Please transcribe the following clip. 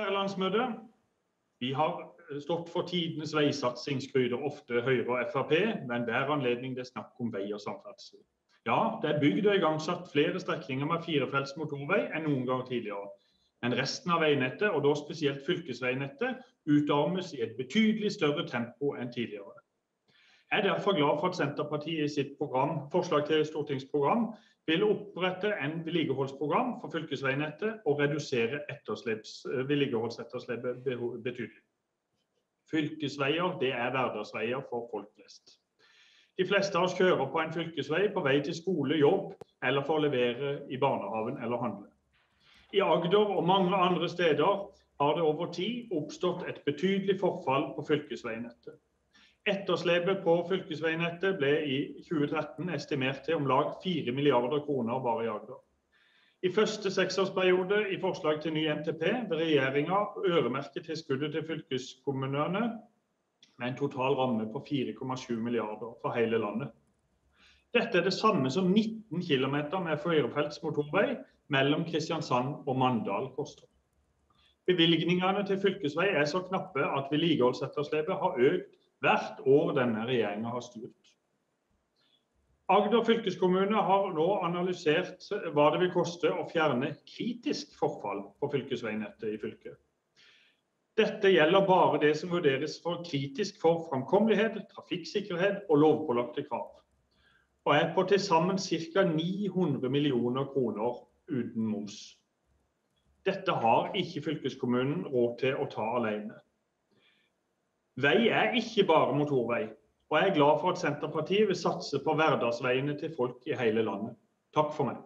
kjære landsmøte. Vi har stått for tidenes veisatsing, skryter ofte Høyre og Frp, men hver anledning det er snakk om vei og samferdsel. Ja, det er bygd og igangsatt flere strekninger med firefelts motorvei enn noen gang tidligere. Men resten av veinettet, og da spesielt fylkesveinettet, utarmes i et betydelig større tempo enn tidligere. Jeg er derfor glad for at Senterpartiet i sitt program, forslag til stortingsprogram vil opprette en vedlikeholdsprogram for fylkesveinettet og redusere vedlikeholdsetterslepet betydelig. Fylkesveier det er hverdagsveier for folk flest. De fleste av oss kjører på en fylkesvei på vei til skole, jobb eller for å levere i barnehagen eller handle. I Agder og mange andre steder har det over tid oppstått et betydelig forfall på fylkesveinettet. Etterslepet på fylkesveinettet ble i 2013 estimert til om lag 4 milliarder kroner bare i Agder. I første seksårsperiode i forslag til ny NTP vil regjeringa øremerke tilskuddet til fylkeskommunene med en total ramme på 4,7 milliarder for hele landet. Dette er det samme som 19 km med firefelts motorvei mellom Kristiansand og Mandal koster. Bevilgningene til fylkesvei er så knappe at vedlikeholdsetterslepet har økt hvert år denne regjeringa har styrt. Agder fylkeskommune har nå analysert hva det vil koste å fjerne kritisk forfall på fylkesveinettet i fylket. Dette gjelder bare det som vurderes for kritisk for framkommelighet, trafikksikkerhet og lovpålagte krav. Og er på til sammen ca. 900 millioner kroner uten moms. Dette har ikke fylkeskommunen råd til å ta alene. Vei er ikke bare motorvei, og jeg er glad for at Senterpartiet vil satse på hverdagsveiene til folk i hele landet. Takk for meg.